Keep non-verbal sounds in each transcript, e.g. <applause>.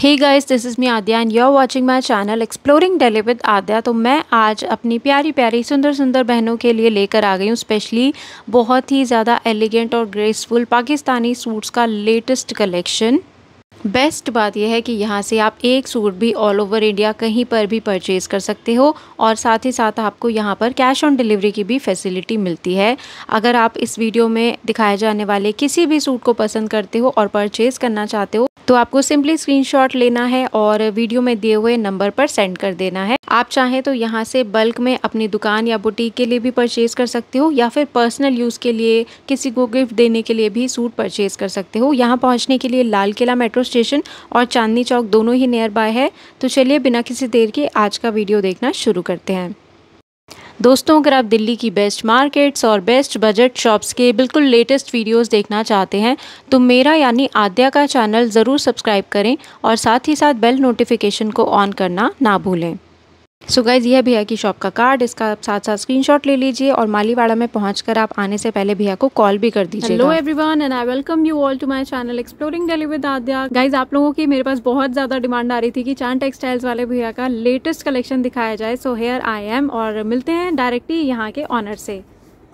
Hey guys this is me Aadya and you are watching my channel exploring daily with Aadya तो मैं आज अपनी प्यारी प्यारी, सुंदर सुंदर बहनों के लिए लेकर आ गई हूँ स्पेशली बहुत ही ज़्यादा एलिगेंट और ग्रेसफुल पाकिस्तानी सूट्स का लेटेस्ट कलेक्शन बेस्ट बात यह है कि यहाँ से आप एक सूट भी ऑल ओवर इंडिया कहीं पर भी परचेज़ कर सकते हो और साथ ही साथ आपको यहाँ पर कैश ऑन डिलीवरी की भी फैसिलिटी मिलती है। अगर आप इस वीडियो में दिखाए जाने वाले किसी भी सूट को पसंद करते हो और परचेज़ करना चाहते हो तो आपको सिंपली स्क्रीनशॉट लेना है और वीडियो में दिए हुए नंबर पर सेंड कर देना है। आप चाहें तो यहाँ से बल्क में अपनी दुकान या बुटीक के लिए भी परचेज़ कर सकते हो या फिर पर्सनल यूज़ के लिए किसी को गिफ्ट देने के लिए भी सूट परचेज़ कर सकते हो। यहाँ पहुँचने के लिए लाल किला मेट्रो स्टेशन और चांदनी चौक दोनों ही नियर बाय है। तो चलिए बिना किसी देर के आज का वीडियो देखना शुरू करते हैं। दोस्तों, अगर आप दिल्ली की बेस्ट मार्केट्स और बेस्ट बजट शॉप्स के बिल्कुल लेटेस्ट वीडियोस देखना चाहते हैं तो मेरा यानी आद्या का चैनल ज़रूर सब्सक्राइब करें और साथ ही साथ बेल नोटिफिकेशन को ऑन करना ना भूलें। सो गाइज़ यह भैया की शॉप का कार्ड इसका आप साथ साथ स्क्रीनशॉट ले लीजिए और मालीवाड़ा में पहुंचकर आप आने से पहले भैया को कॉल भी कर दीजिए hello everyone and I welcome you all to my channel exploring daily with Aadya guys आप लोगों की मेरे पास बहुत ज़्यादा डिमांड आ रही थी कि चाँद टेक्सटाइल्स वाले भैया का लेटेस्ट कलेक्शन दिखाया जाए। सो हेयर आई एम और मिलते हैं डायरेक्टली यहाँ के ऑनर से।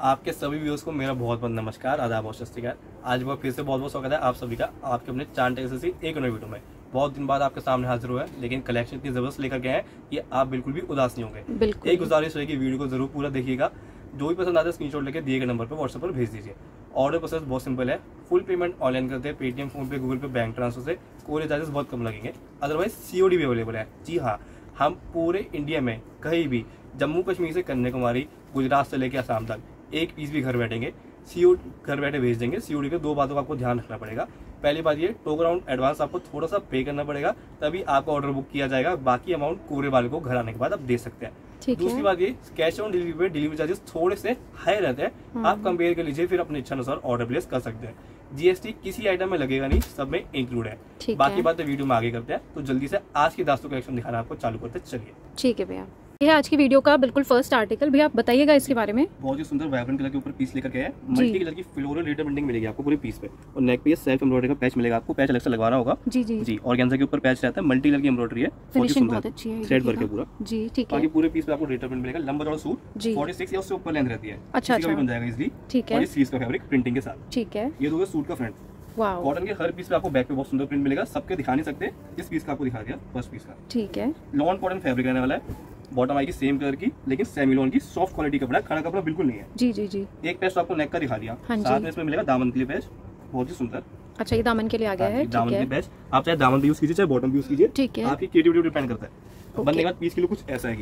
आपके सभी व्यूअर्स को मेरा बहुत बहुत नमस्कार आदाब और सस्तिकार आज वो फिर से बहुत बहुत स्वागत है आप सभी का आपके अपने चाँद टेक्सटाइल्स की एक नई वीडियो में। बहुत दिन बाद आपके सामने हाजिर हुआ है लेकिन कलेक्शन इतनी ज़बरदस्त लेकर गए हैं कि आप बिल्कुल भी उदास नहीं होंगे। एक गुजारिश रहेगी वीडियो को ज़रूर पूरा देखिएगा। जो भी पसंद आता है स्क्रीनशॉट लेकर दिए गए नंबर पर व्हाट्सएप पर भेज दीजिए। ऑर्डर प्रोसेस बहुत सिंपल है। फुल पेमेंट ऑनलाइन करते हैं। Paytm PhonePe Google pay bank transfer से कोरियर चार्जेस बहुत कम लगेंगे। अदरवाइज़ सीओडी भी अवेलेबल है। जी हाँ हम पूरे इंडिया में कहीं भी जम्मू कश्मीर से कन्याकुमारी गुजरात से लेकर आसाम तक एक पीस भी घर बैठेंगे। सीओ घर बैठे भेज देंगे। सीओडी के दो बातों का आपको ध्यान रखना पड़ेगा। पहली बात ये टोक अराउंड एडवांस आपको थोड़ा सा पे करना पड़ेगा तभी आपका ऑर्डर बुक किया जाएगा बाकी अमाउंट कोरे वाले को घर आने के बाद आप दे सकते हैं। दूसरी बात ये कैश ऑन डिलीवरी पे डिलीवरी चार्जेस थोड़े से हाई रहते हैं हम्म। आप कंपेयर कर लीजिए फिर अपने इच्छा अनुसार ऑर्डर प्लेस कर सकते हैं। जीएसटी किसी आइटम में लगेगा नहीं सब में इंक्लूड है। बाकी बात वीडियो में आगे करते हैं तो जल्दी से आज की दास्तों कलेक्शन दिखाना आपको चालू करते चलिए। ठीक है भैया। ये आज की वीडियो का बिल्कुल फ़र्स्ट आर्टिकल भी आप बताइएगा इसके बारे में। बहुत ही सुंदर वाइब्रेंट कलर के ऊपर पीस लेकर गए मल्टी कलर की फ्लोरल रेडर प्रिंटिंग मिलेगी आपको पूरे पीस पे। और नेक पे सेल्फ एम्ब्रॉयडरी का पैच मिलेगा आपको। पैच अलग से लगवाना होगा। जी जी। जी और के ऊपर पैच रहता है। मल्टी कलर की एम्ब्रॉयडरी है। फिनिशिंग बहुत अच्छी है थ्रेड वर्क है पूरा। जी ठीक है। बाकी पूरे पीस पे आपको रेडर प्रिंट मिलेगा। लंबा चौड़ा सूट। 46 या उससे ऊपर लेंथ रहती है। अच्छा अच्छा। बन जाएगा इजीली ठीक है। और इस स्लीव्स का फैब्रिक प्रिंटिंग के साथ। ठीक है। ये दोगे सूट का फ्रंट कॉटन के हर पीस पे आपको बैक पे बहुत सुंदर प्रिंट मिलेगा। सबके दिखा नहीं सकते। इस पीस का आपको दिखा दिया फ़र्स्ट पीस का। ठीक है। लॉन कॉटन फैब्रिक रहने वाला है। बॉटम आएगी सेम कलर की लेकिन सेमिलोन की सॉफ्ट क्वालिटी कपड़ा खड़ा कपड़ा बिल्कुल नहीं है। जी जी जी। एक पेस्ट आपको नेक का दिखा दिया। हाँ साथ में इसमें मिलेगा दामन के लिए पेस्ट बहुत ही सुंदर। अच्छा ये दामन के लिए आ गया हाँ है। दामन के बेस्ट आप चाहे दामन भी यूज़ कीजिए चाहे बॉटम भी यूज़ कीजिए। ठीक है। आपकी क्रिएटिविटी डिपेंड करता है। बनने के बाद पीस के लिए कुछ ऐसा है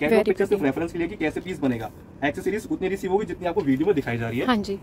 कैटलॉग पिक्चर सिर्फ़ रेफरेंस के लिए कि कैसे पीस बनेगा? एक्सेसरीज उतनी रिसीव होगी जितनी आपको वीडियो में दिखाई जा रही है। हाँ जी।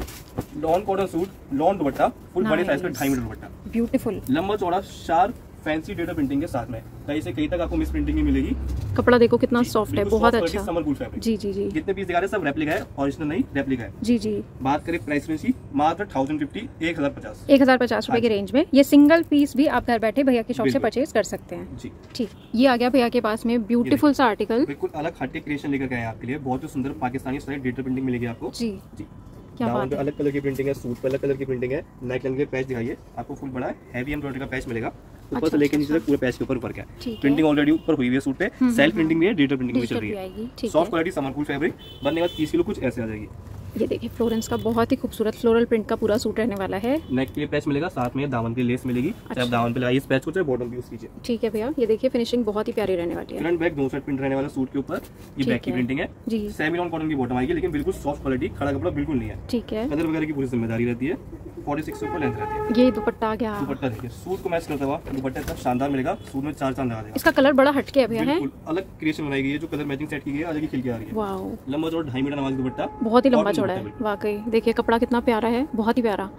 लॉन कॉटन सूट लॉन दुपट्टा फुल बड़े साइज़ का ढाई मीटर दुपट्टा। ब्यूटीफुल लंबा चौड़ा शार्प फैंसी डेटा प्रिंटिंग के साथ में। कहीं से कहीं तक आपको मिस प्रिंटिंग मिलेगी। कपड़ा देखो कितना सॉफ्ट है बहुत अच्छा। समर कूल फैब्रिक जी जी जी। जितने पीस दिखा रहे सब रेप्लिका है ओरिजिनल नहीं रेप्लिका है। जी जी। बात करें प्राइस रेंज की मात्र थाउज़ेंड फिफ्टी एक हज़ार पचास। एक हज़ार पचास रुपए की रेंज में। ये सिंगल पीस भी आप घर बैठे भैया की शॉप से परचेज कर सकते हैं। जी। ठीक। ये आ गया भैया के पास में ब्यूटीफुल सा आर्टिकल बिल्कुल अलग हटे क्रिएशन लेकर गए आपके लिए। बहुत ही सुंदर पाकिस्तानी डेटा प्रिंटिंग मिलेगी आपको। जी। जी। बात है? अलग कलर की प्रिंटिंग है सूट पे अलग कलर की प्रिंटिंग है। नेक लाइन पे पैच दिखाइए आपको फुल बड़ा है हैवी एम्ब्रॉयडरी का पैच मिलेगा। ऊपर से लेकर लेके नीचे अच्छा, तक पूरे पैच के ऊपर वर्क है। प्रिंटिंग ऑलरेडी ऊपर हुई हुई है सूट पे। सेल्फ प्रिंटिंग भी है डिजिटल प्रिंटिंग भी चल रही है। सॉफ्ट क्वालिटी समरकूल फैब्रिक बनने के बाद तीस किलो कुछ ऐसे आ जाएगी। ये देखिए फ्लोरेंस का बहुत ही खूबसूरत फ्लोरल प्रिंट का पूरा सूट रहने वाला है। नेक के लिए पैच मिलेगा साथ में दामन की लेस मिलेगी। अच्छा। आप दामन पे लगाइए इस पैच को चाहे बॉटम भी यूज़ कीजिए। ठीक है भैया ये देखिए फिनिशिंग बहुत ही प्यारी रहने वाली है। फ्रंट बैक दो साइड प्रिंट रहने वाला सूट के ऊपर। ये बैक की प्रिंटिंग है। जी। सेमी लॉन कॉटन की बॉटम आएगी लेकिन बिल्कुल सॉफ्ट क्वालिटी खड़ा कपड़ा बिल्कुल नहीं है। ठीक है। कलर वगैरह की पूरी ज़िम्मेदारी रहती है। 46 ऊपर लेंथ रहती है। ये दुपट्टा आ गया। दुपट्टा देखिए सूट को मैच करता हुआ दुपट्टा इतना शानदार मिलेगा सूट में चार चाँद लगा देगा। इसका कलर बड़ा हटके भैया है? अलग क्रिएशन बनाई गई है जो कलर मैचिंग सेट की गई है अलग ही खिल के आ रही है। लंबा चौड़ा ढाई मीटर नवाज़ दुपट्टा। बहुत ही लंबा चौड़ा है वाकई। देखिए कपड़ा कितना प्यारा है बहुत ही प्यारा।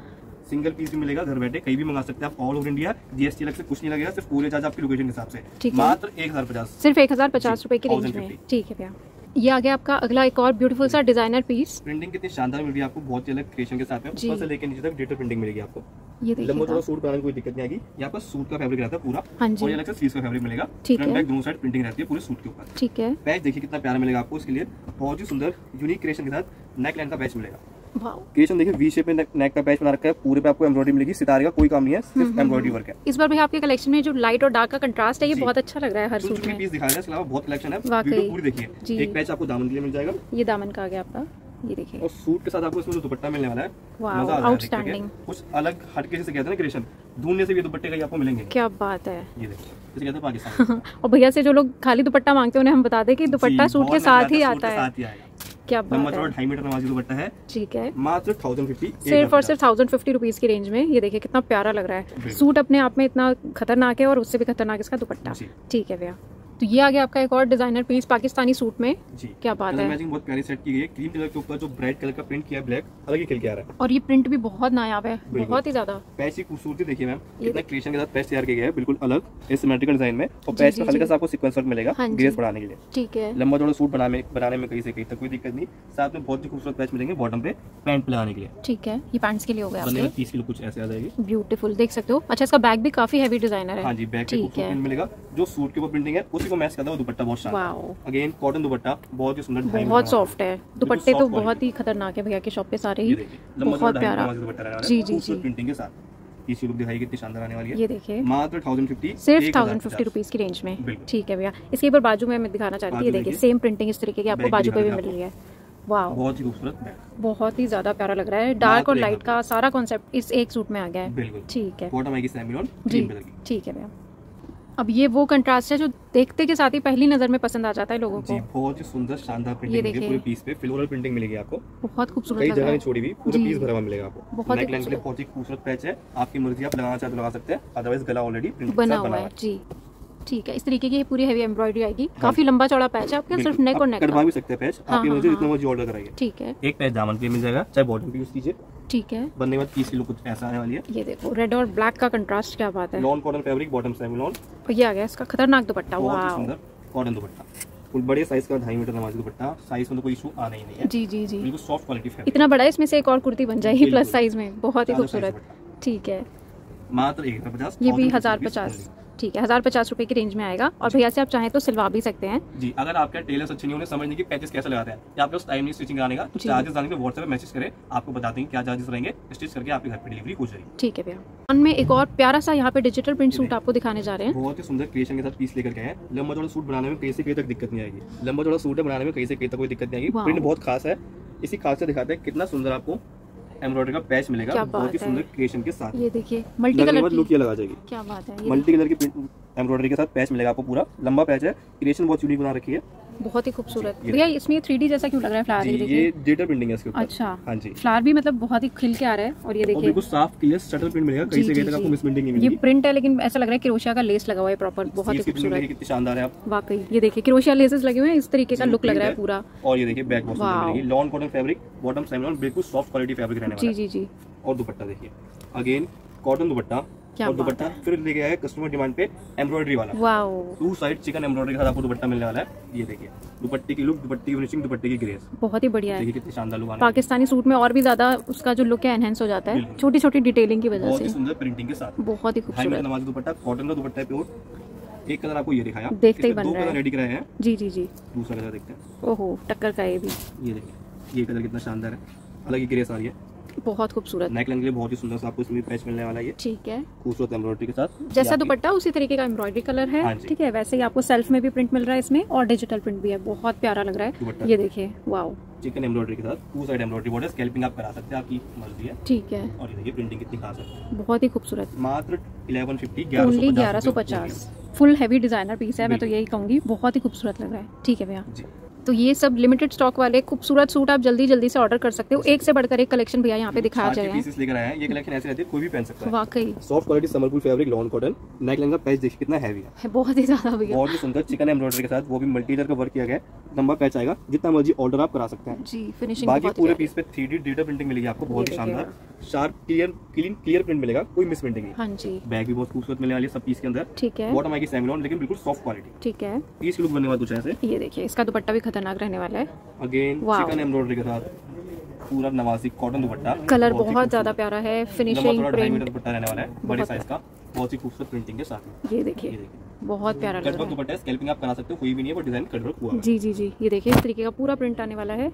सिंगल पीस भी मिलेगा घर बैठे कहीं भी मंगा सकते हैं आप ऑल ओवर इंडिया जीएसटी अलग से कुछ नहीं लगेगा सिर्फ़ पूरे चार्ज आपकी लोकेशन के हिसाब से। मात्र एक हज़ार पचास। सिर्फ़ एक हज़ार पचास रुपए की रेंज में। ठीक है भैया। ये आ गया आपका अगला एक और ब्यूटीफुल सा डिज़ाइनर पीस प्रिंटिंग कितनी शानदार मिल रही है आपको बहुत ही अलग क्रिएशन के साथ में ऊपर से लेकर नीचे तक डिजिटल प्रिंटिंग मिलेगी आपको। ये लंबा थोड़ा सूट बनाने कोई दिक्कत नहीं आएगी। यहाँ पर सूट का फैब्रिक रहता है पूरा। हाँ जी। और अलग से स्लीव का फैब्रिक मिलेगा। फ्रंट बैक दोनों साइड प्रिंटिंग रहती है पूरे सूट के ऊपर। ठीक है। पैच देखिए कितना प्यारा मिलेगा आपको इसके लिए। बहुत ही सुंदर यूनिक क्रिएशन के साथ नेक लाइन का बैच मिलेगा। क्रिएशन देखिए वी शेप में नेक का पैच बना रखा है पूरे पे आपको एम्ब्रॉयडरी मिलेगी सितारे का कोई काम नहीं है हम्म, सिर्फ़ एम्ब्रॉयडरी वर्क है। इस बार भी आपके कलेक्शन में जो लाइट और डार्क का कंट्रास्ट है ये बहुत अच्छा लग रहा है हर सूट में। पीस दिखाया है इसके अलावा बहुत कलेक्शन है। वीडियो पूरी देखिए। एक पैच आपको दामन के लिए मिल जाएगा। ये दामन का आ गया आपका ये देखिए। और सूट के साथ आपको इसमें जो दुपट्टा मिलने वाला है मज़ा आ देख outstanding। के। कुछ अलग हटके जैसे कहते हैं ना क्रिएशन ढूँढने से भी दुपट्टे का ही आपको मिलेंगे। क्या बात है। ये देखिए कहते हैं <laughs> पाकिस्तान। और भैया से जो लोग खाली दुपट्टा मांगते हैं उन्हें हम बता दें कि दुपट्टा सूट के साथ ही आता है। ही क्या लंबा चौड़ा ढाई मीटर दुपट्टा है। ठीक है। मात्र थाउज़ेंड फिफ्टी सिर्फ़ और सिर्फ़ थाउज़ेंड फिफ्टी रुपीज़ की रेंज में ये देखिए कितना प्यारा लग रहा है। सूट अपने आप में इतना खतरनाक है और उससे भी खतरनाक इसका दुपट्टा। ठीक है भैया। तो ये आ गया आपका एक और डिज़ाइनर पीस पाकिस्तानी सूट में। जी। क्या बात है। मैचिंग बहुत प्यारी सेट की गई है। क्रीम कलर के ऊपर जो ब्राइट कलर का प्रिंट किया है ब्लैक अलग ही खिल के आ रहा है। और ये प्रिंट भी बहुत नायाब है बहुत ही ज़्यादा। पैच की खूबसूरती देखिए मैम ये कितना क्रिएशन के साथ पैच तैयार किया गया है बिल्कुल अलग सिमेट्रिकल डिज़ाइन में। और पैच जी, हल्का सा आपको सीक्वेंस वर्क मिलेगा हाँ ग्रेस बढ़ाने के लिए। ठीक है। लंबा थोड़ा सूट बनाने बनाने में कहीं से कहीं तक कोई दिक्कत नहीं। साथ में बहुत ही खूबसूरत पैच मिलेंगे बॉटम पे पैंट पे लगाने के लिए। ठीक है ये पैंट्स के लिए हो गया बनने में तीस किलो कुछ ऐसे आ जाएगी। ब्यूटीफुल देख सकते हो। अच्छा इसका बैग भी काफ़ी हैवी डिज़ाइनर है। हाँ जी है। प्रिंट मिलेगा। जो सूट के ऊपर प्रिंटिंग है उसी को मैच करता है दुपट्टा बहुत शानदार वाओ अगेन कॉटन दुपट्टा बहुत ही सुंदर बहुत सॉफ्ट है। दुपट्टे तो बहुत ही खतरनाक है भैया के शॉप पे सारे ही। बहुत प्यारा। जी, जी, जी। प्रिंटिंग के साथ। तीस लुक दिखाई कितनी शानदार आने वाली है। ये देखिए। मात्र थाउज़ेंड फिफ्टी सिर्फ़ थाउज़ेंड फिफ्टी रुपीज़ की रेंज में। ठीक है भैया। इसके ऊपर बाजू में मैं दिखाना चाहती हूँ। ये देखिए। सेम प्रिंटिंग इस तरीके की आपको बाजू पे भी मिल रही है वाह बहुत ही खूबसूरत बहुत ही ज़्यादा प्यारा लग रहा है। डार्क और लाइट का सारा कॉन्सेप्ट इस एक सूट में आ गया है। ठीक है। ठीक है भैया। अब ये वो कंट्रास्ट है जो देखते के साथ ही पहली नज़र में पसंद आ जाता है लोगों जी को। बहुत ही सुंदर शानदार प्रिंटिंग मिलेगी पूरे पीस पे। फ्लोरल प्रिंटिंग मिलेगी आपको। बहुत खूबसूरत कई जगह नहीं छोड़ी हुई पूरा पीस भरा हुआ मिलेगा आपको। बहुत ही नेक लाइन के लिए खूबसूरत। बहुत ही खूबसूरत पैच है। आपकी मर्ज़ी आप लगाना चाहते तो लगा सकते हैं। अदरवाइज़ गला ऑलरेडी प्रिंट बना हुआ है। जी। ठीक है। इस तरीके की पूरी हैवी एम्ब्रॉयडरी आएगी। काफ़ी लंबा चौड़ा पैच है आपके सिर्फ़ नेक और नेक कटवा भी सकते हैं पैच हाँ, आपकी हाँ, मर्ज़ी हाँ। जितना मर्ज़ी ऑर्डर कराइए। ठीक है। एक पैच दामन पे मिल जाएगा चाहे बॉटम पे यूज़ कीजिए। ठीक है। बनने के बाद तीस किलो कुछ ऐसा आने वाली है। ये देखो रेड और ब्लैक का कंट्रास्ट क्या बात है। Lawn cotton fabric bottom semi lawn और ये आ गया इसका खतरनाक दुपट्टा। बहुत वाह सुंदर कॉटन दुपट्टा। फुल बड़े साइज़ का ढाई मीटर नवाजी दुपट्टा। साइज़ में तो कोई इशू आना ही नहीं है। जी जी जी। बिल्कुल सॉफ्ट क्वालिटी फैब्रिक इतना बड़ा है इसमें से एक और कुर्ती बन जाएगी प्लस साइज़ में। बहुत ही खूबसूरत। ठीक है। मात्र एक हज़ार पचास ये भी हज़ार पचास। ठीक है हज़ार पचास रुपए की रेंज में आएगा। और भैया से आप चाहें तो सिलवा भी सकते हैं। जी अगर आपके टेलर्स अच्छे नहीं होने समझने की पैचेस कैसे लगाते हैं? या आपके पास टाइम नहीं स्टिचिंग कराने का तो चार्जेस आने के व्हाट्सएप मैसेज करें आपको बता हैं क्या चार्जेस रहेंगे स्टिच करके आपके घर पर डिलीवरी हो जाएगी। ठीक है भैया। में एक और प्यारा सा यहाँ पे डिजिटल प्रिंट सूट आपको दिखाने जा रहे हैं। बहुत ही सुंदर क्रिएशन के साथ पीस लेकर गए हैं। लंबा चौड़ा सूट बनाने में कहीं से कहीं तक दिक्कत नहीं आएगी। लंबा चौड़ा सूट है बनाने में कहीं से कहीं तक कोई दिक्कत नहीं आएगी। प्रिंट बहुत खास है। इसी खास से दिखाते हैं कितना सुंदर आपको एम्ब्रॉयडरी का पैच मिलेगा। बहुत ही सुंदर क्रिएशन के साथ। ये देखिए मल्टी कलर की लुक ये लगा जाएगी। क्या बात है मल्टी कलर की एम्ब्रॉयडरी के साथ पैच मिलेगा आपको पूरा। लंबा पैच है। क्रिएशन बहुत यूनिक बना रखी है। बहुत ही खूबसूरत। ये भैया इसमें थ्री जैसा क्यों लग रहा है फ्लावर जी ये ये डिजिटल प्रिंटिंग है इसके ऊपर। अच्छा। हाँ जी। फ्लावर भी मतलब बहुत ही खिल के आ रहा है और ये देखिए। बिल्कुल साफ़ क्लियर शटल प्रिंट मिलेगा। कहीं से कहीं तक आपको मिस प्रिंटिंग नहीं ये प्रिंट है लेकिन ऐसा लग रहा है क्रोशिया का लेस लगा हुआ है प्रॉपर बहुत ही खूबसूरत। कितनी शानदार है। आप वाकई ये देखिए क्रोशिया लेसेस लगे हुए हैं इस तरीके का लुक लग रहा है। पूरा। और ये देखिए बैक मिलेगी। Lawn cotton fabric bottom semi lawn बिल्कुल सॉफ्ट क्वालिटी फैब्रिक रहने जी वाला है। जी जी। और दुपट्टा देखिए। अगेन कॉटन दुपट्टा। और दुपट्टा फिर लेके आया कस्टमर डिमांड पे एम्ब्रॉयडरी वाला। टू साइड चिकन एम्ब्रॉयडरी के साथ आपको दुपट्टा मिलने वाला है। ये देखिए दुपट्टे की लुक दुपट्टे की फिनिशिंग दुपट्टे की ग्रेस बहुत ही बढ़िया है। देखिए कितनी शानदार लुक। पाकिस्तानी सूट में और भी ज़्यादा उसका जो लुक है एनहेंस हो जाता है। छोटी छोटी डिटेलिंग की वजह से। सुंदर प्रिंटिंग के साथ। बहुत ही खूबसूरत। नवाज़ दुपट्टा कॉटन का दुपट्टा है प्योर एक कलर आपको ये दिखाया। देखते ही बन रहा है। रेडी कराए हैं। जी जी जी। दूसरा कलर देखते हैं। ओहो टक्कर का ये भी। ये देखिए ये कलर कितना शानदार है। अलग ही ग्रेस आ रही है। बहुत खूबसूरत। नेक लाइन के लिए बहुत ही सुंदर सा आपको इसमें पैच मिलने वाला है ठीक है। खूबसूरत एम्ब्रॉयडरी के साथ। जैसा दुपट्टा उसी तरीके का एम्ब्रॉयडरी कलर हाँ। है ठीक है वैसे ही आपको सेल्फ में भी प्रिंट मिल रहा है इसमें और डिजिटल प्रिंट भी है। बहुत प्यारा लग रहा है। ये देखिए वाओ चिकन एम्ब्रॉयडरी के साथ। Two side embroidery border scalloping आप करा सकते हैं आपकी मर्ज़ी है। ठीक है। और ये देखिए प्रिंटिंग कितनी खास है। बहुत ही खूबसूरत। मात्र 1150 ओनली 1150 ग्यारह सौ पचास। फुल हैवी डिज़ाइनर पीस है मैं तो यही कहूँगी। बहुत ही खूबसूरत लग रहा है। ठीक है भैया। तो ये सब लिमिटेड स्टॉक वाले खूबसूरत सूट आप जल्दी जल्दी से ऑर्डर कर सकते हो। एक से बढ़कर एक कलेक्शन भैया यहाँ पे दिखाया जा रहे हैं। लेकर आए ये कलेक्शन ऐसे रहती है कोई भी पहन सकता है। वाकई। सॉफ्ट क्वालिटी समरपुर फैब्रिक लॉन कॉटन नेक का पैच देखिए कितना हैवी है। है बहुत ही ज़्यादा भैया। बहुत ही सुंदर चिकन एम्ब्रॉयडरी के साथ वो भी मल्टी का वर्क किया गया लंबा पैच आएगा जितना मर्ज़ी ऑर्डर आप करा सकते हैं। जी फिनिशिंग बाकी पूरे पीस पे थ्री डी डेटा प्रिंटिंग मिलेगी आपको बहुत ही शानदार। Sharp clear clean clear print मिलेगा कोई मिस प्रिंटिंग नहीं। हाँ जी। बैग भी बहुत खूबसूरत मिलने वाली है सब पीस के अंदर। ठीक है। बॉटम आएगी सेमिलॉन लेकिन बिल्कुल सॉफ्ट क्वालिटी ठीक है। पीस लुक बनने वाला कुछ ऐसे। ये देखिए इसका दुपट्टा भी खतरनाक रहने वाला है। अगेन चिकन एम्ब्रॉयडरी के साथ पूरा नवासी कॉटन दुपट्टा कलर बहुत ज़्यादा प्यारा है फिनिशिंग प्रिंट दुपट्टा रहने वाला है बड़े साइज़ का बहुत ही खूबसूरत प्रिंटिंग के साथ। ये देखिए बहुत प्यारा लग रहा है। दुपट्टा है स्कैल्पिंग आप करा सकते हो कोई भी नहीं है वो डिज़ाइन कटवर्क हुआ है। जी जी जी ये देखिए इस तरीके का पूरा प्रिंट आने वाला है।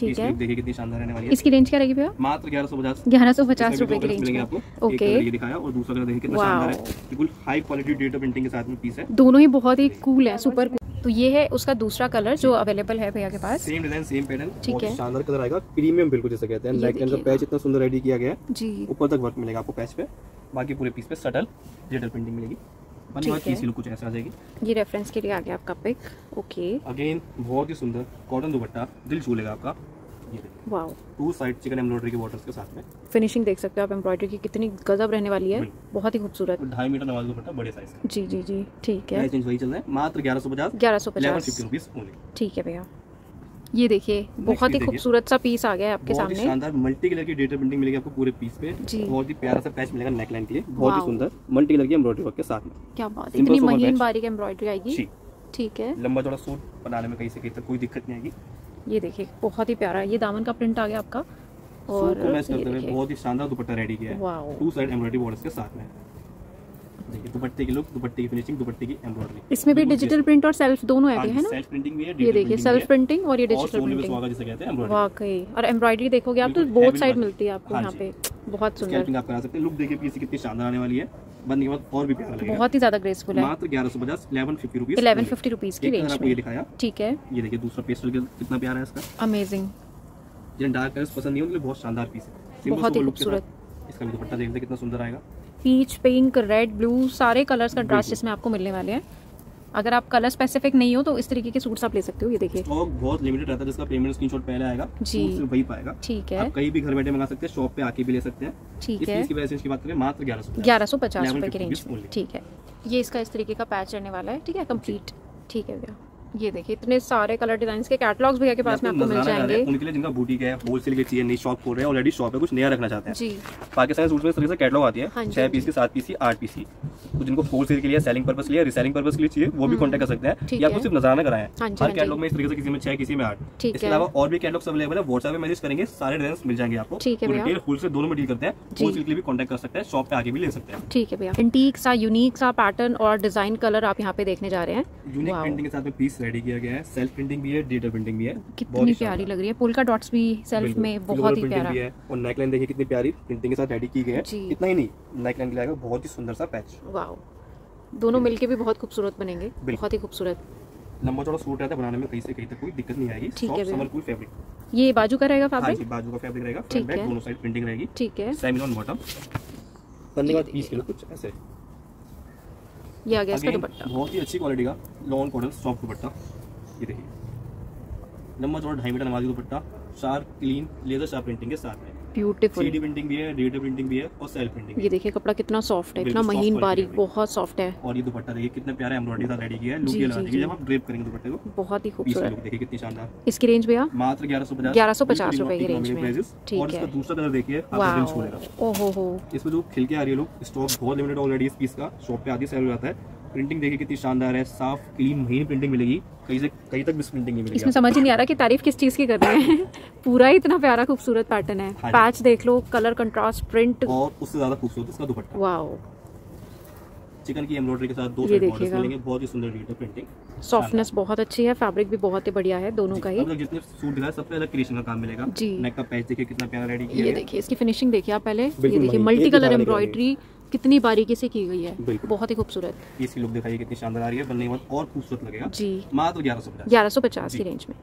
ठीक है। देखिए कितनी शानदार रहने वाली है। इसकी रेंज क्या रहेगी भैया? मात्र ग्यारह सौ पचास। ग्यारह सौ पचास रुपए की रेंज आपको। ओके ये दिखाया और दूसरा कलर देखिए कितना शानदार है। बिल्कुल हाई क्वालिटी डेटा प्रिंटिंग के साथ में पीस है। दोनों ही बहुत ही कूल है सुपर कूल तो ये है उसका दूसरा कलर जो अवेलेबल है भैया के पास। सेम डिज़ाइन सेम पैटर्न ठीक है। शानदार कलर आएगा। प्रीमियम बिल्कुल जैसे कहते हैं। लाइक नेक का पैच इतना सुंदर रेडी किया गया है। जी। ऊपर तक वर्क मिलेगा आपको पैच पे। बाकी पूरे पीस पे सटल डिजिटल प्रिंटिंग मिलेगी। कुछ ऐसा आ जाएगी। ये रेफरेंस के लिए आ गया आपका पिक ओके अगेन बहुत ही सुंदर कॉटन दुपट्टा। दिल छू लेगा आपका। ये wow. Two side chikan embroidery के बॉर्डर्स के साथ में। फिनिशिंग देख सकते हो आप एम्ब्रॉयडरी की कितनी गजब रहने वाली है। बहुत ही खूबसूरत। ढाई मीटर नवाज़ दुपट्टा बड़े साइज़ का। जी जी जी ठीक है। रेंज वही चल रहा है। मात्र ग्यारह सौ पचास। ग्यारह सौ पचास। ठीक है भैया। ये देखिए बहुत ही खूबसूरत सा पीस आ गया है आपके सामने। शानदार मल्टी कलर की डेटा प्रिंटिंग मिलेगी आपको पूरे पीस पे। जी। बहुत ही प्यारा सा पैच मिलेगा नेक लाइन के लिए। बहुत ही सुंदर मल्टी कलर की एम्ब्रॉयडरी वर्क के साथ में। क्या बात है। इतनी महीन बारीक एम्ब्रॉयडरी आएगी। ठीक है। लंबा चौड़ा सूट बनाने में कहीं से कहीं तक कोई दिक्कत नहीं आएगी। ये देखिए बहुत ही प्यारा है। ये दामन का प्रिंट आ गया आपका। और मैच करते हुए बहुत ही शानदार दुपट्टा रेडी किया है। टू साइड एम्ब्रॉयडरी बॉर्डर्स के साथ में। देखिए दुपट्टे की लुक दुपट्टे की फिनिशिंग दुपट्टे की एम्ब्रॉयडरी इसमें भी डिजिटल प्रिंट और सेल्फ दोनों है है ना? सेल्फ प्रिंटिंग भी है ये देखिए सेल्फ प्रिंटिंग और ये डिजिटल प्रिंटिंग जिसे कहते हैं एम्ब्रॉयडरी वाकई। और एम्ब्रॉयडरी देखोगे आप तो बोथ साइड मिलती है आपको हाँ यहाँ पे। बहुत सुंदर। आप करा सकते हैं। लुक देखिए पीस कितनी शानदार आने वाली है। बनने के बाद और भी प्यारा लगेगा। बहुत ही ज़्यादा ग्रेसफुल है। मात्र ग्यारह सौ पचास eleven fifty rupees eleven fifty rupees की रेंज आपको ये दिखाया ठीक है। ये देखिए दूसरा पेस्टल कितना प्यारा है इसका। अमेजिंग जिन्हें डार्क कलर्स पसंद नहीं होंगे बहुत शानदार पीस है। बहुत ही खूबसूरत। इसका भी दुपट्टा देखते कितना सुंदर आएगा। पीच पिंक रेड ब्लू सारे कलर्स का ड्रेस। इसमें आपको मिलने वाले हैं। अगर आप कलर स्पेसिफिक नहीं हो तो इस तरीके के सूट आप ले सकते हो ये देखिए। स्टॉक बहुत लिमिटेड रहता है जिसका पेमेंट स्क्रीनशॉट पहले आएगा जी। वही पाएगा। ठीक है। आप कहीं भी घर बैठे मंगा सकते हैं शॉप पे आके भी ले सकते हैं। ठीक है। इसकी की वजह से इसकी बात करें मात्र ग्यारह सौ ग्यारह सौ पचास रुपए की रेंज ठीक है। ये इसका इस तरीके का पैच रहने वाला है ठीक है कंप्लीट ठीक है भैया। ये देखिए इतने सारे कलर डिज़ाइन के कैटलॉग्स भैया के पास में आपको मिल जाएँगे। उनके लिए जिनका बुटीक है होलसेल की चाहिए नई शॉप खोल रहे हैं ऑलरेडी शॉप है कुछ नया रखना चाहते हैं। जी। पाकिस्तानी सूट में इस तरीके से कैटलॉग आती हाँ है छह हाँ पीस। की सात पीस की आठ पीस की। तो जिनको होलसेल के लिए सेलिंग पर्पस के लिए रिसेलिंग पर्पस के लिए चाहिए वो भी हम्म, कॉन्टेक्ट कर सकते हैं। या है। आपको सिर्फ़ नजराना कराएँ। हाँ हर हाँ कैटलॉग में इस तरीके से किसी में छह किसी में आठ। इसके अलावा और भी कैटलॉग्स अवेलेबल है व्हाट्सएप पे मैसेज करेंगे सारे डिज़ाइन मिल जाएँगे आपको। है। रिटेल होलसेल दोनों में डील करते हैं। होलसेल के लिए भी कॉन्टेक्ट कर सकते हैं शॉप पे आके भी ले सकते हैं। ठीक है भैया। इंटीक सा यूनिक सा पैटर्न और डिज़ाइन कलर आप यहाँ पे देखने जा रहे हैं। यूनिक. प्रिंटिंग के साथ में पीस रेडी किया गया है। सेल्फ प्रिंटिंग भी है डिजिटल प्रिंटिंग भी है। कितनी प्यारी लग रही है। पोल का डॉट्स भी सेल्फ में बहुत ही प्यारा। है। और नेकलाइन देखिए कितनी प्यारी प्रिंटिंग के साथ रेडी की गई है। इतना ही नहीं नेकलाइन के आएगा बहुत ही सुंदर सा पैच वाओ दोनों मिलके भी बहुत खूबसूरत बनेंगे। बहुत ही खूबसूरत। लंबा चौड़ा सूट रहता है बनाने में कहीं से कहीं तक कोई दिक्कत नहीं आएगी। ठीक है समर कूल फैब्रिक ये बाजू का रहेगा हाँ फैब्रिक जी बाजू का फैब्रिक रहेगा। ठीक फ्रंट बैक है। दोनों साइड प्रिंटिंग रहेगी। ठीक है। सेमी ऑन बॉटम करने के बाद पीस के लिए कुछ ऐसे। ये आ गया इसका दुपट्टा। बहुत ही अच्छी क्वालिटी का लॉन्ग कॉटन सॉफ्ट दुपट्टा। ये देखिए। नंबर चौड़ा ढाई मीटर नमाजी दुपट्टा शार्प क्लीन लेदर शार्प प्रिंटिंग के साथ में। ब्यूटीफुल थ्री प्रिंटिंग भी है डिजिटल प्रिंटिंग भी है और सेल्फ प्रिंटिंग ये देखिए कपड़ा कितना सॉफ्ट है इतना महीन बारीक बहुत सॉफ्ट है। और ये दुपट्टा देखिए कितना प्यारा एम्ब्रॉयडरी साथ रेडी किया है लुक ये लगा जी। जब आप ड्रेप करेंगे दुपट्टे को बहुत ही खूबसूरत। लुक देखिए कितनी शानदार। इसकी रेंज भैया? मात्र ग्यारह सौ पचास। 1150 रुपए की रेंज में। ठीक और इसका दूसरा कलर देखिए आपको ओहो हो। इसमें जो खिलके आ रही है लुक स्टॉक बहुत लिमिटेड ऑलरेडी इस पीस का। शॉप पे आधी सेल हो जाता है। प्रिंटिंग देखिए कितनी शानदार है साफ़ क्लीन महीन प्रिंटिंग मिलेगी। कहीं से कहीं तक मिस प्रिंटिंग नहीं मिलेगी इसमें समझ ही नहीं आ रहा कि तारीफ़ किस चीज़ की कर रहे हैं। <laughs> पूरा ही इतना प्यारा खूबसूरत पैटर्न है। हाँ पैच देख लो कलर कंट्रास्ट प्रिंट और उससे ज़्यादा खूबसूरत इसका दुपट्टा। वाओ चिकन की एम्ब्रॉयडरी के साथ दो ये साइड बॉर्डर्स देखिएगा। मिलेंगे बहुत ही सुंदर डिजिटल प्रिंटिंग सॉफ्टनेस बहुत अच्छी है फैब्रिक भी बहुत ही बढ़िया है दोनों का ही। तक जितने सूट दिखाए सबसे अलग क्रिएशन का काम मिलेगा। जी। नेक का पैच देखिए कितना प्यारा रेडी किया ये देखिए इसकी फिनिशिंग देखिए आप पहले। ये देखिए मल्टी कलर दिखा एम्ब्रॉयडरी कितनी बारीकी से की गई है। बहुत ही खूबसूरत। इसकी लुक दिखाइए कितनी शानदार आ रही है बनने के और खूबसूरत लगेगा। जी। मात्र ग्यारह सौ ग्यारह सौ पचास की रेंज में।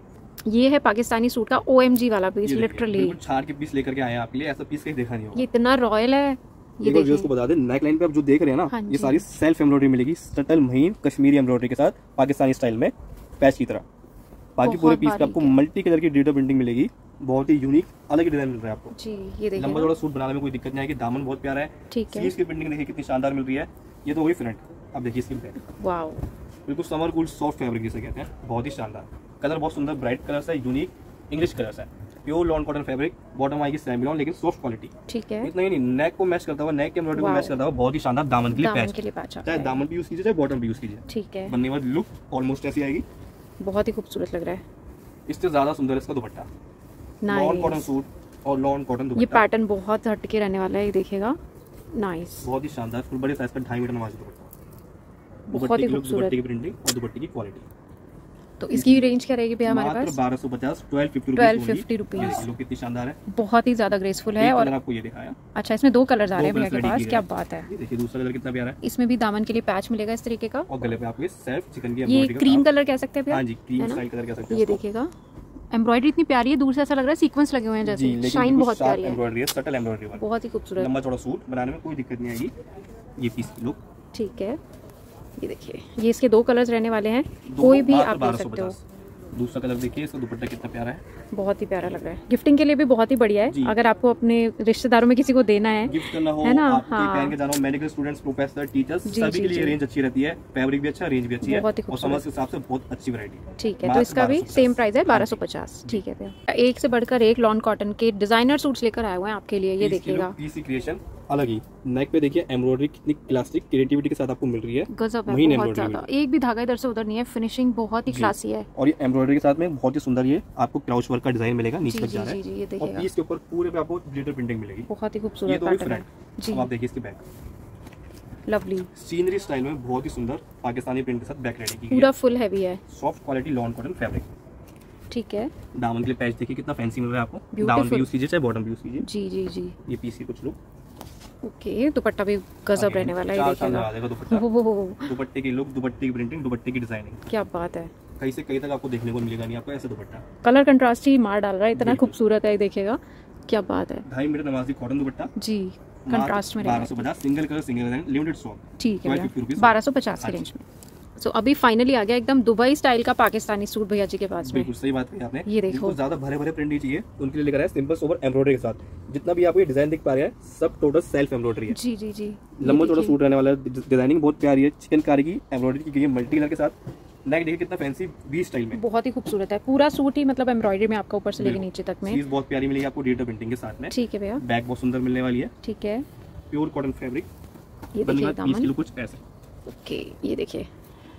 ये है पाकिस्तानी सूट का ओएमजी वाला पीस लिटरली छाड़ के पीस लेकर के आए हैं आपके लिए ऐसा पीस कहीं देखा नहीं होगा। ये इतना रॉयल है। ये व्यूअर्स को बता दें नेक लाइन पे आप जो देख रहे हैं ना हाँ ये सारी सेल्फ एम्ब्रॉयडरी मिलेगी सटल महीन कश्मीरी एम्ब्रॉयडरी के साथ पाकिस्तानी स्टाइल में पैच की तरह। बाकी पूरे पीस पे आपको मल्टी कलर की डिजिटल प्रिंटिंग मिलेगी। बहुत ही यूनिक अलग डिज़ाइन मिल रहा है आपको। जी ये देखिए लंबा। चौड़ा सूट बनाने में कोई दिक्कत नहीं आएगी दामन बहुत प्यारा है। ठीक है। स्लीव्स प्रिंटिंग देखिए कितनी शानदार मिल रही है। ये तो वही फ्रंट अब देखिए इसकी वाओ बिल्कुल समर कूल सॉफ्ट फैब्रिक जिसे कहते हैं बहुत ही शानदार। कलर बहुत सुंदर ब्राइट कलर्स है यूनिक इंग्लिश कलर्स है। Pure lawn cotton fabric bottom आएगी सेमी लॉन लेकिन सॉफ्ट क्वालिटी ठीक है। इतना ही नहीं नेक को मैच करता हुआ नेक के एम्ब्रॉयडरी को मैच करता हुआ बहुत ही शानदार दामन के लिए पैच चाहे दामन भी यूज़ कीजिए चाहे बॉटम भी यूज़ कीजिए। ठीक है। बनने बाद लुक ऑलमोस्ट ऐसी आएगी। बहुत ही खूबसूरत लग रहा है। इससे ज़्यादा सुंदर है इसका दुपट्टा। लॉन कॉटन सूट और लॉन कॉटन ये पैटर्न बहुत हटके रहने वाला है ये देखिएगा। नाइस बहुत ही शानदार फुल बड़े साइज़ का ढाई मीटर नवाज़ दुपट्टा। बहुत ही खूबसूरत। की प्रिंटिंग और दुपट्टे की क्वालिटी तो इसकी रेंज क्या रहेगी भैया हमारे पास? बारह सौ पचास ट्वेल्व फिफ्टी 1250 रुपीस। लोग कितनी शानदार है। बहुत ही ज़्यादा ग्रेसफुल है और आपको ये दिखाया। अच्छा इसमें दो कलर आ रहे हैं भैया के पास क्या बात है। देखिए दूसरा कलर कितना प्यारा है। इसमें भी दामन के लिए पैच मिलेगा इस तरीके का। और गले पे आपको सेल्फ चिकन की ये क्रीम कलर कह सकते हैं हाँ भैया जी क्रीम स्टाइल कलर कह सकते हैं ये। देखिएगा। एम्ब्रॉयडरी इतनी प्यारी है दूर से ऐसा लग रहा है सीक्वेंस लगे हुए हैं जैसे। शाइन बहुत प्यारी है। embroidery है सटल एम्ब्रॉयडरी वाला। बहुत ही खूबसूरत। लंबा चौड़ा सूट बनाने में कोई दिक्कत नहीं आएगी। ये पीस की लुक ठीक है। ये देखिए ये इसके दो कलर्स रहने वाले हैं। कोई भी आप ले सकते हो। दूसरा कलर देखिए इसका दुपट्टा कितना प्यारा है। बहुत ही प्यारा लग रहा है। गिफ्टिंग के लिए भी बहुत ही बढ़िया है। अगर आपको अपने रिश्तेदारों में किसी को देना है गिफ्ट करना हो है ना? हाँ। के जाना मेडिकल स्टूडेंट्स प्रोफेसर टीचर्स सभी के लिए रेंज अच्छी रहती है। फैब्रिक भी अच्छा रेंज भी अच्छी है। और। समझ के हिसाब से बहुत अच्छी वैरायटी ठीक है तो इसका भी सेम प्राइस है हाँ बारह सौ पचास। ठीक है एक से बढ़कर एक लॉन कॉटन के डिज़ाइनर सूट्स लेकर आए हुए हैं आपके लिए ये देखिएगा। क्रिएशन अलग ही। नेक पे देखिए एम्ब्रॉयडरी कितनी क्लासिक क्रिएटिविटी के साथ आपको मिल रही है। गजब है बहुत ज़्यादा। एक भी धागा इधर से उधर नहीं है फिनिशिंग बहुत ही क्लासी है। और ये एम्ब्रॉयडरी के साथ में बहुत ही सुंदर ये आपको क्राउच वर्क का डिज़ाइन मिलेगा नीचे तक जी रहा है। और पीस के ऊपर पूरे पे आपको ग्लिटर प्रिंटिंग मिलेगी। बहुत ही खूबसूरत पैटर्न आप देखिए इसकी बैक लवली सीनरी स्टाइल में बहुत ही सुंदर पाकिस्तानी प्रिंट के साथ बैक रेडी की पूरा फुल हैवी है। Soft quality lawn cotton fabric ठीक है। दामन के लिए पैच देखिए कितना फैंसी मिल रहा है आपको. दामन भी यूज़ कीजिए चाहे बॉटम भी यूज़ कीजिए जी जी जी। ये पीस की कुछ लुक ओके दुपट्टा भी गजब रहने वाला है देखिएगा दुपट्टा। हो, हो, हो, हो, की लुक दुपट्टे की प्रिंटिंग दुपट्टे की डिज़ाइनिंग क्या बात है। कहीं से कहीं तक आपको देखने को मिलेगा नहीं आपको ऐसा दुपट्टा। कलर कंट्रास्ट ही मार डाल रहा है इतना खूबसूरत है देखेगा देखिएगा। क्या बात है। ढाई मीटर नवाजी कॉटन दुपट्टा। जी कंट्रास्ट में बारह सौ पचास single colour single limited stock ठीक है 1250 भैया बारह सौ पचास की हाँ रेंज में। सो अभी फाइनली आ गया एकदम दुबई स्टाइल का पाकिस्तानी सूट भैया जी के पास में। बिल्कुल सही बात कही आपने। ये देखो। ज़्यादा भरे भरे प्रिंट नहीं चाहिए। उनके लिए लेकर आए सिंपल सोबर एम्ब्रॉयडरी के साथ। जितना भी आपको ये डिज़ाइन दिख पा रहा है सब टोटल सेल्फ एम्ब्रॉयडरी है। जी जी जी। लंबा चौड़ा देखिए। सूट रहने वाला है। डिज़ाइनिंग बहुत प्यारी है। चिकन कारी की एम्ब्रॉयडरी की गई है मल्टी कलर के साथ। नेक देखिए कितना फैंसी वी स्टाइल में। बहुत ही खूबसूरत है। पूरा सूट ही मतलब एम्ब्रॉयडरी में आपका ऊपर से लेके बिल्कुल। नीचे तक में। बहुत प्यारी मिलेगी आपको डिजिटल प्रिंटिंग के साथ में। ठीक है भैया। बैग बहुत सुंदर मिलने वाली है। ठीक है। प्योर कॉटन फैब्रिक ये देखिए कुछ ऐसे ओके ये देखिए।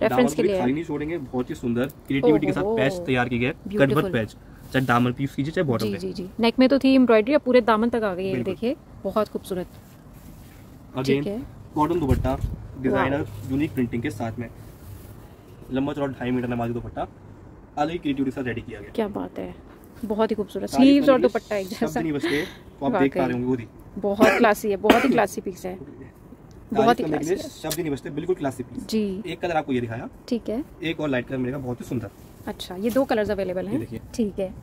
रेफरेंस के लिए। खाली नहीं छोड़ेंगे बहुत ही सुंदर क्रिएटिविटी के साथ पैच तैयार की गया है। कटवर्क पैच चाहे दामन पीस कीजिए चाहे बॉटम जी जी जी। नेक में तो थी एम्ब्रॉयडरी अब पूरे दामन तक आ गई है देखिए। बहुत खूबसूरत। ठीक अगेन है। कॉटन दुपट्टा डिज़ाइनर यूनिक प्रिंटिंग के साथ में। लंबा चौड़ा ढाई मीटर नमाजी दुपट्टा अलग ही क्रिएटिविटी के साथ रेडी किया गया। क्या बात है। बहुत ही खूबसूरत। स्लीव्स और दुपट्टा एक जैसा। नहीं बचते तो आप देख पा रहे होंगे ही। बहुत क्लासी है बहुत ही क्लासी पीस है। <laughs> बहुत ही शब्द नहीं बचते बिल्कुल क्लासिक जी। एक कलर आपको ये दिखाया। ठीक है। एक और लाइट कलर मिलेगा बहुत ही सुंदर। अच्छा ये दो कलर्स अवेलेबल हैं। ठीक है।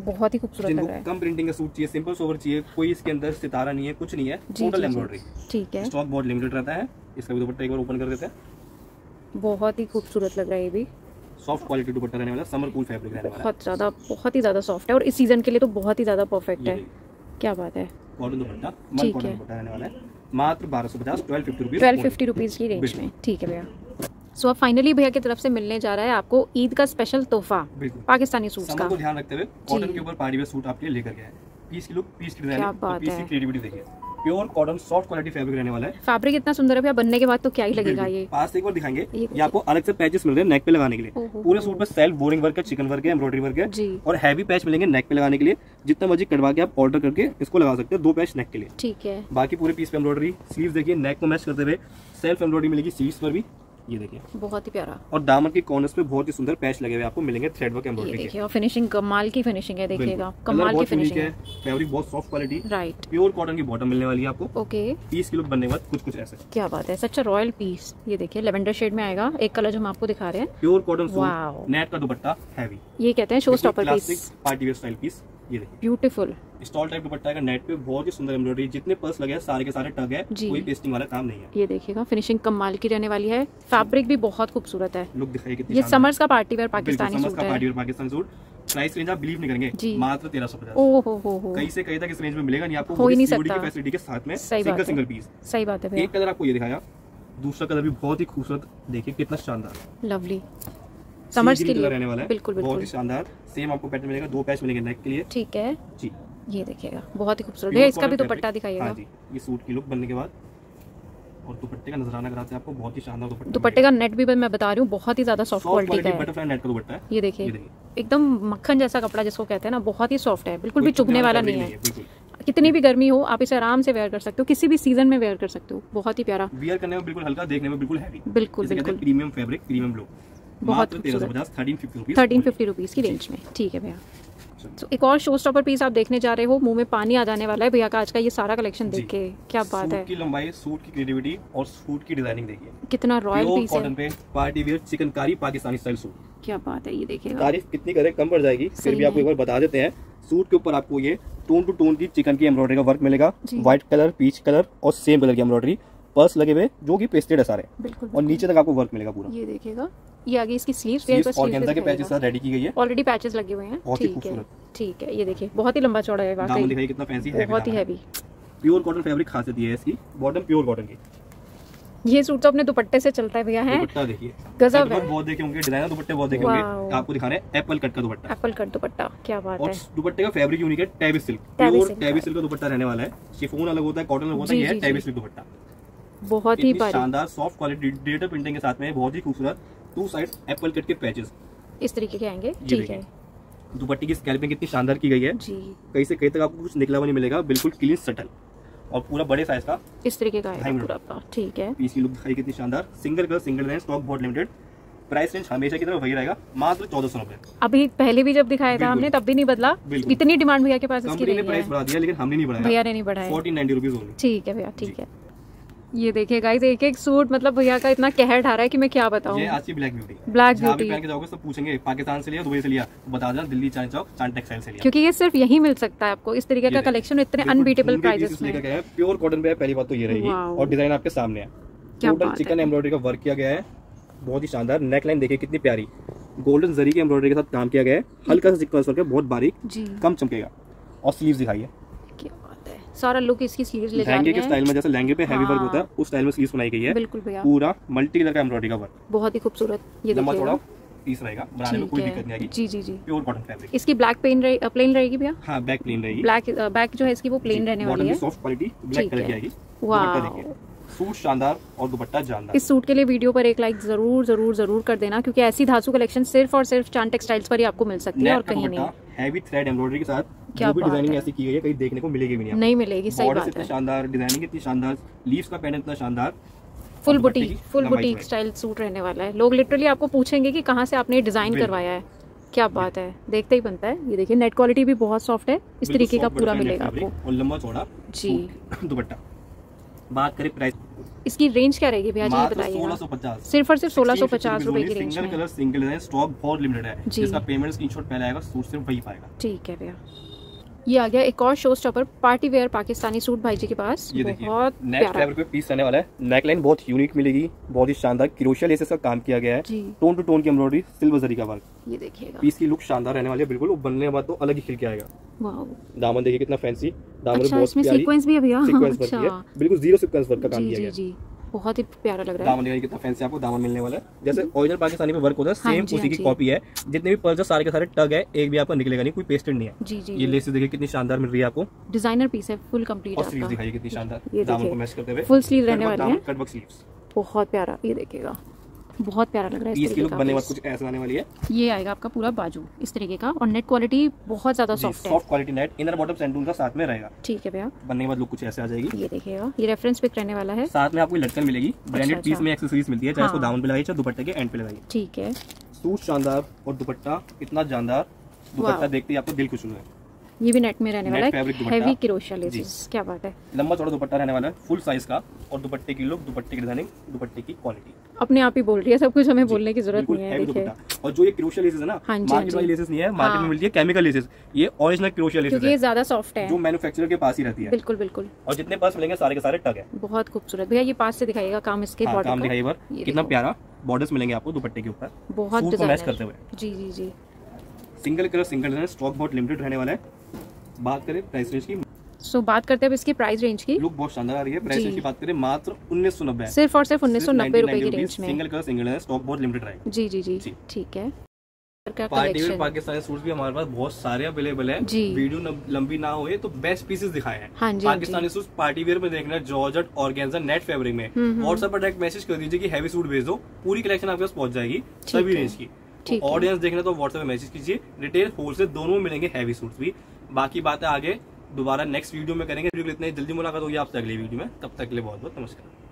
बहुत ही खूबसूरत लग रहा है। कम प्रिंटिंग का सूट चाहिए सिंपल सोवर चाहिए कोई इसके अंदर सितारा नहीं है कुछ नहीं है टोटल। एम्ब्रॉयडरी ठीक है। स्टॉक बहुत लिमिटेड रहता है। इसका भी दुपट्टा एक बार ओपन कर देते हैं। बहुत ही खूबसूरत लग रहा है ये भी। सॉफ्ट क्वालिटी दुपट्टा रहने वाला समर कूल फैब्रिक रहने वाला। बहुत ज़्यादा बहुत ही ज़्यादा सॉफ्ट है और इस सीज़न के लिए तो बहुत ही ज़्यादा परफेक्ट है। क्या बात है। कॉटन दुपट्टा मन कॉटन दुपट्टा रहने वाला है। मात्र बारह सौ पचास twelve fifty rupees twelve fifty rupees की रेंज में। ठीक है भैया। सो अब फाइनली भैया की तरफ़ से मिलने जा रहा है आपको ईद का स्पेशल तोहफा पाकिस्तानी सूट का। ध्यान रखते हुए कॉटन के ऊपर पहाड़ी सूट आपके लेकर गया है। पीस की लुक पीस की डिज़ाइन क्या बात पीस की है। क्रिएटिविटी देखिए। Pure cotton soft quality fabric रहने वाला है। फैब्रिक इतना सुंदर है भैया बनने के बाद तो क्या ही लगेगा ये? पास एक बार दिखाएँगे। ये आपको अलग से पैचेस मिल रहे हैं नेक पे लगाने के लिए। पूरे सूट में सेल्फ बोरिंग वर्क है चिकन वर्क है एम्ब्रॉडरी वर्क है। और हैवी पैच मिलेंगे नेक पे लगाने के लिए। जितना मर्ज़ी कटवा के आप ऑर्डर करके इसको लगा सकते हैं दो पैच नेक के लिए। ठीक है। बाकी पूरे पीस पे एम्ब्रॉडरी स्लीव देखिए नेक को मैच करते हुए सेल्फ एम्ब्रॉडरी मिलेगी सीट्स पर भी। ये देखिए। बहुत ही प्यारा। और दामन के कॉर्नर्स पे बहुत ही सुंदर पैच लगे हुए आपको मिलेंगे थ्रेड वर्क एम्ब्रॉयडरी देखिए और फिनिशिंग कमाल की फिनिशिंग है देखिएगा। कमाल की फिनिशिंग है फैब्रिक बहुत soft quality right pure cotton की बॉटम मिलने वाली है आपको। ओके पीस की लुक बनने के बाद कुछ कुछ ऐसे। क्या बात है सच रॉयल पीस ये देखिए लेवेंडर शेड में आएगा। एक कलर जो हम आपको दिखा रहे हैं। प्योर कॉटन सूट नेट का दुपट्टा हैवी ये कहते हैं show stopper piece party wear style piece ये देखिए। ब्यूटीफुल स्टॉल टाइप दुपट्टा है नेट पे बहुत ही सुंदर एम्ब्रॉयडरी जितने पर्स लगे हैं सारे के सारे टग है जी। कोई पेस्टिंग वाला काम नहीं है। ये देखिएगा फिनिशिंग कमाल की रहने वाली है। फैब्रिक भी बहुत खूबसूरत है। लुक दिखाइए कितनी ये समर्स का पार्टी वेयर पाकिस्तानी सूट का party wear Pakistani suit price range आप बिलीव नहीं करेंगे मात्र तेरह सौ पचास। कहीं से कहीं तक इस रेंज में मिलेगा नहीं आपको हो ही नहीं सकता। फैसिलिटी के साथ में सिंगल। सिंगल पीस सही बात है एक कलर आपको ये दिखाया दूसरा कलर भी बहुत ही खूबसूरत देखिए कितना शानदार। लवली समर्स के लिए। रहने वाला है। बिल्कुल बहुत ही शानदार। सेम आपको पैटर्न मिलेगा दो पैच मिलेंगे नेक के लिए। ठीक है। जी। ये देखिएगा बहुत ही खूबसूरत। है इसका भी दुपट्टा दिखाइएगा। हाँ ये सूट की लुक बनने के बाद। और दुपट्टे का नजराना कराते हैं आपको बहुत ही शानदार दुपट्टा दुपट्टे का नेट भी मैं बता रही हूँ बहुत ही ज़्यादा सॉफ्ट क्वालिटी का है। बटरफ्लाई नेट का दुपट्टा है। ये देखिए एकदम मक्खन जैसा कपड़ा जिसको कहते हैं ना बहुत ही सॉफ्ट है बिल्कुल भी चुभने वाला नहीं है कितनी भी गर्मी हो आप इसे आराम से वेयर कर सकते हो किसी भी सीज़न में वेयर कर सकते हो बहुत ही प्यारा। वियर करने में बिल्कुल हल्का देखने में बिल्कुल हैवी बिल्कुल बिल्कुल। प्रीमियम फैब्रिक प्रीमियम लुक बहुत थर्टीन फिफ्टी रुपीज़ की रेंज में। ठीक है भैया। तो एक और शो स्टॉपर पीस आप देखने जा रहे हो मुँह में पानी आ जाने वाला है। भैया का आज का ये सारा कलेक्शन देख के क्या बात है। की लंबाई सूट की क्रिएटिविटी और सूट की डिज़ाइनिंग देखिए। कितना रॉयल पीस है। कॉटन पे party wear chikankari Pakistani style suit क्या बात है ये देखिए। तारीफ़ कितनी करे कम पड़ जाएगी। फिर भी आपको एक बार बता देते हैं सूट के ऊपर आपको ये टोन टू टोन की चिकन की एम्ब्रॉयडरी का वर्क मिलेगा। व्हाइट कलर पीच कलर और सेम कलर की एम्ब्रॉयडरी पर्स लगे हुए जो कि पेस्टेड है सारे। बिल्कुल और नीचे तक आपको वर्क मिलेगा पूरा। ये देखिएगा। ये आगे इसकी गेंदा के पैचेस रेडी की गई है। ऑलरेडी पैचेस लगे हुए हैं। ठीक है ठीक है ये देखिए बहुत ही लंबा चौड़ा है वाकई। कितना फैंसी है बहुत ही हैवी प्योर कॉटन फैब्रिक खासियत है इसकी। बॉटम प्योर कॉटन की। ये सूट तो अपने दुपट्टे से चलता है भैया है? दुपट्टा देखिए। गजब है। बहुत देखे होंगे डिज़ाइनर दुपट्टे बहुत देखे होंगे। आपको दिखाने एप्पल कट का दुपट्टा। एप्पल कट दुपट्टा क्या बात और है। दुपट्टे का फैब्रिक यूनिक है tabby silk pure silk tabby का। सिल्क का दुपट्टा रहने वाला है। शिफोन अलग होता है कॉटन अलग होता है है टैबी सिल्क दुपट्टा। बहुत ही शानदार सॉफ्ट क्वालिटी डिजिटल प्रिंटिंग के साथ में बहुत ही खूबसूरत टू साइड एप्पल कट के पैचेस इस तरीके के आएँगे? ठीक है। दुपट्टे की स्कैल्पिंग कितनी शानदार की गई है। जी। कहीं से कहीं तक आपको कुछ निकला हुआ नहीं मिलेगा बिल्कुल क्लीन सटल और पूरा बड़े साइज़ का इस तरीके का ढाई पूरा आपका। ठीक है। पीस की लुक दिखाई कितनी शानदार। Single colour single line stock बहुत लिमिटेड प्राइस रेंज हमेशा की तरह वही रहेगा मात्र चौदह सौ रुपए। अभी पहले भी जब दिखाया था हमने तब भी नहीं बदला। इतनी डिमांड भैया के पास इसकी ने प्राइस बढ़ा दिया लेकिन हमने नहीं बढ़ाया। भैया ने नहीं बढ़ाया। फोर्टीन नाइनटी रुपीज़ ठीक है भैया ठीक है। ये देखिए गाइस एक एक सूट मतलब भैया का इतना कहर ढा रहा है कि मैं क्या बताऊँ? ये आज की ब्लैक ब्यूटी ब्लैक ब्यूटी पहन के जाओगे सब पूछेंगे पाकिस्तान से लिया दुबई से लिया तो बता देना दिल्ली चाँद चौक चाँद टेक्सटाइल से लिया। क्योंकि ये सिर्फ़ यही मिल सकता है आपको। इस तरीके का कलेक्शन इतने अनबीटेबल pieces में। हैं। प्योर कॉटन पे है पहली बात तो ये रहेगी। और डिज़ाइन आपके सामने है। टोटल चिकन। एम्ब्रॉयडरी का वर्क किया गया है। बहुत ही शानदार। नेक लाइन देखिए कितनी प्यारी। गोल्डन जरी की एम्ब्रॉयडरी के साथ काम किया गया है। हल्का सा सिक्वेंस वर्क है बहुत बारीक। कम चमकेगा। और स्लीव्स दिखाइए। है सारा लुक इसकी स्लीव्स ले लहंगे के स्टाइल में जैसे लहंगे पे हैवी वर्क हाँ। होता है उस स्टाइल में स्लीव्स बनाई गई है। बिल्कुल भैया। पूरा मल्टी कलर का एम्ब्रॉयडरी का वर्क बहुत ही खूबसूरत ये लंबा थोड़ा पीस रहेगा बनाने में कोई दिक्कत नहीं है आएगी। जी जी जी। प्योर कॉटन फैब्रिक इसकी ब्लैक पेन रहे प्लेन रहेगी भैया? हाँ बैक प्लेन रहेगी। ब्लैक बैक जो है इसकी वो प्लेन रहने वाली है। सॉफ्ट क्वालिटी ब्लैक कलर की आएगी। वाह। सूट शानदार और दुपट्टा जानदार। इस सूट के लिए वीडियो पर एक लाइक ज़रूर ज़रूर ज़रूर कर देना क्योंकि ऐसी धासु कलेक्शन सिर्फ़ और सिर्फ़ चाँद टेक्सटाइल्स पर ही आपको मिल सकती है और कहीं नहीं। हैवी थ्रेड एम्ब्रॉयडरी के साथ क्या भी डिज़ाइनिंग ऐसी की गई है कहीं देखने को मिलेगी भी नहीं नहीं मिलेगी सही बात है। शानदार डिज़ाइनिंग इतनी शानदार लीव्स का पैटर्न इतना शानदार full boutique full boutique style suit रहने वाला है। लोग लिटरली आपको पूछेंगे कि कहाँ से आपने डिज़ाइन करवाया है। क्या बात है। देखते ही बनता है। ये देखिए नेट क्वालिटी भी बहुत सॉफ्ट है। इस तरीके का पूरा मिलेगा आपको। और लंबा चौड़ा जी। <laughs> दुपट्टा। बात करें प्राइस। इसकी रेंज क्या रहेगी भैया? जी बताइए सोलह सौ पचास। सिर्फ़ और सिर्फ़ सोलह सौ पचास रूपए की रेंज सिंगल है कलर सिंगल स्टॉक बहुत लिमिटेड है। जिसका पेमेंट स्क्रीनशॉट पहले आएगा सूट सिर्फ़ वही पाएगा। ठीक है भैया। ये आ गया एक और show stopper party wear Pakistani suit भाई जी के पास। ये बहुत नेक प्यारा। फैब्रिक पे पीस रहने वाला है। नेक लाइन बहुत यूनिक मिलेगी बहुत ही शानदार। क्रोशिया लेसेस का काम किया गया है। टोन टू टोन की एम्ब्रॉयडरी सिल्वर जरी का वर्क ये देखिएगा। पीस की लुक शानदार रहने वाली है बिल्कुल। वो बनने के बाद तो अलग ही खिल के आएगा दामन देखिए कितना फैंसी दामन अच्छा बहुत सीक्वेंस भी है भैया। सीक्वेंस वर्क अच्छा। बिल्कुल ज़ीरो सीक्वेंस वर्क का काम किया गया बहुत ही प्यारा लग रहा है। दामन देखिए कितना फैंसी आपको दामन मिलने वाला है। जैसे ओरिजिनल पाकिस्तानी पे वर्क होता है हाँ सेम जी, उसी हाँ की कॉपी है। जितने भी पर्स सारे के सारे टग है एक भी आपको निकलेगा नहीं कोई पेस्टेड नहीं है। जी जी ये लेसेस देखिए कितनी शानदार मिल रही है आपको। डिज़ाइनर पीस है फुल कंप्लीट और दिखाइए कितनी शानदार। दामन को मैच करते हुए। फुल स्लीव रहने वाली है। बहुत प्यारा ये देखिएगा। बहुत प्यारा लग रहा है लुक बनने कुछ ऐसा आने वाली है? ये आएगा आपका पूरा बाजू इस तरीके का और नेट क्वालिटी बहुत ज़्यादा सॉफ्ट है। Soft quality net inner bottom का साथ में रहेगा। ठीक है भैया। बनने के बाद लुक कुछ ऐसे आ जाएगी। ये देखिएगा ये रेफरेंस पिक रहने वाला है। साथ में आपको लटकन मिलेगी। ब्रांडेड अच्छा। पीस में एक्सेसरीज मिलती है चाहे इसको हाँ। दामन पे लगाइए चाहे दुपट्टे के एंड पे लगाइए। ठीक है। सूट शानदार और दुपट्टा इतना जानदार दुपट्टा देखते ही आपको दिल खुश हुआ है ये भी नेट में रहने वाला है। हैवी क्रोशिया लेसेस क्या बात है। लंबा चौड़ा दुपट्टा रहने वाला है फुल साइज़ का और दुपट्टे की लुक दुपट्टे की डिज़ाइनिंग दुपट्टे की क्वालिटी अपने आप ही बोल रही है सब कुछ हमें बोलने की ज़रूरत नहीं है देखिए। और जो ये क्रोशिया लेसेस है ना हाँ जी, हाँ मार्केट वाली लेसेस नहीं है मार्केट में हाँ। मिलती है केमिकल लेसेस ये ओरिजिनल क्रोशिया लेसेस क्योंकि ये ज़्यादा सॉफ्ट है। जो मैन्युफैक्चरर के पास ही रहती है। बिल्कुल बिल्कुल। और जितने पास मिलेंगे सारे के सारे टग है। बहुत खूबसूरत। भैया ये पास से दिखाइएगा काम इसके हाँ, बॉर्डर काम दिखाइए कितना प्यारा बॉर्डर्स मिलेंगे आपको दुपट्टे के ऊपर। बहुत मैच करते हुए। जी जी जी। Single colour single design stock बहुत लिमिटेड रहने वाला है। बात करें प्राइस रेंज की। सो so, बात करते हैं अब इसकी प्राइस रेंज की। लुक बहुत शानदार आ रही है। प्राइस रेंज की बात करें मात्र उन्नीस सौ नब्बे सिर्फ़ और सिर्फ़ उन्नीस सौ नब्बे रुपए की रेंज में। सिंगल कलर सिंगल है स्टॉक बहुत लिमिटेड रहेगा। जी जी जी। ठीक है। पार्टी वेयर पाकिस्तानी सूट भी हमारे पास बहुत सारे अवेलेबल है। जी। वीडियो लंबी ना होए तो बेस्ट पीसेस दिखाए हैं। हाँ हाँ। पाकिस्तानी सूट पार्टी वेयर में देखना है जॉर्जेट ऑर्गेन्जा नेट फैब्रिक में। हम्म, व्हाट्सएप पर डायरेक्ट मैसेज कर दीजिए कि हैवी सूट भेज दो। पूरी कलेक्शन आपके पास पहुँच जाएगी। सभी रेंज की। ऑडियंस देखना तो व्हाट्सएप में मैसेज कीजिए। रिटेल होलसेल दोनों मिलेंगे हैवी सूट भी। बाकी बातें आगे दोबारा नेक्स्ट वीडियो में करेंगे। वीडियो के इतनी जल्दी मुलाकात होगी आपसे अगली वीडियो में। तब तक के लिए बहुत बहुत नमस्कार।